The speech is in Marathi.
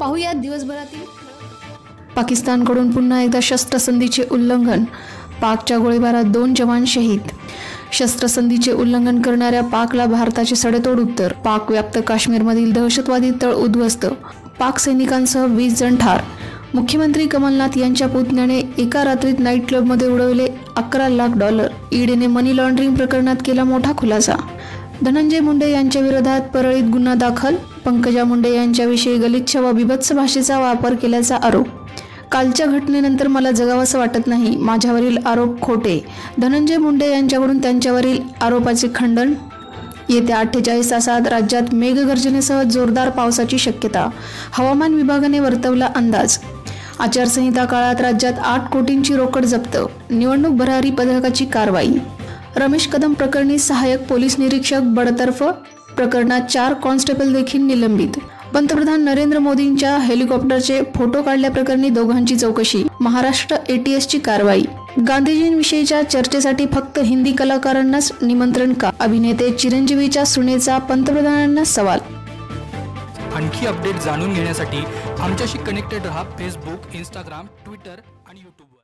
पाहूया दिवसभरातील पाकिस्तानकडून पुन्हा एकदा शस्त्रसंधीचे उल्लंघन. पाकच्या गोळीबारात दोन जवान शहीद. शस्त्रसंधीचे उल्लंघन करणाऱ्या पाकला भारताचे सडेतोड उत्तर. पाक व्याप्त काश्मीरमधील दहशतवादी तळ उद्ध्वस्त. पाक सैनिकांसह वीस जण ठार. मुख्यमंत्री कमलनाथ यांच्या पुतण्याने एका रात्रीत नाईट क्लबमध्ये उडवले अकरा लाख डॉलर. ईडीने मनी लॉन्ड्रिंग प्रकरणात केला मोठा खुलासा. धनंजय मुंडे यांच्या विरोधात परळीत गुन्हा दाखल. पंकजा मुंडे यांच्याविषयी गलिच्छ व बिभत्स भाषेचा वापर केल्याचा आरोप. कालच्या घटनेनंतर मला जगावंसं वाटत नाही. माझ्यावरील आरोप खोटे. धनंजय मुंडे यांच्याकडून त्यांच्यावरील आरोपाचे खंडन. येत्या अठ्ठेचाळीस तासात राज्यात मेघगर्जनेसह जोरदार पावसाची शक्यता. हवामान विभागाने वर्तवला अंदाज. आचारसंहिता काळात राज्यात आठ कोटींची रोकड जप्त. निवडणूक भरारी पथकाची कारवाई. रमेश कदम प्रकरणी सहाय्यक पोलीस निरीक्षक बडतर्फ. प्रकरणात चार कॉन्स्टेबल देखील निलंबित. पंतप्रधान नरेंद्र मोदींच्या हेलिकॉप्टरचे फोटो काढल्याप्रकरणी दोघांची चौकशी. महाराष्ट्र एटीएसची कारवाई. गांधीजींविषयीच्या चर्चेसाठी फक्त हिंदी कलाकारांनाच निमंत्रण का? अभिनेते चिरंजीवीच्या सुनेचा पंतप्रधानांना सवाल आणखी अपडेट जाणून घेण्यासाठी आमच्याशी कनेक्टेड रहा फेसबुक इंस्टाग्राम ट्विटर आणि यूट्यूब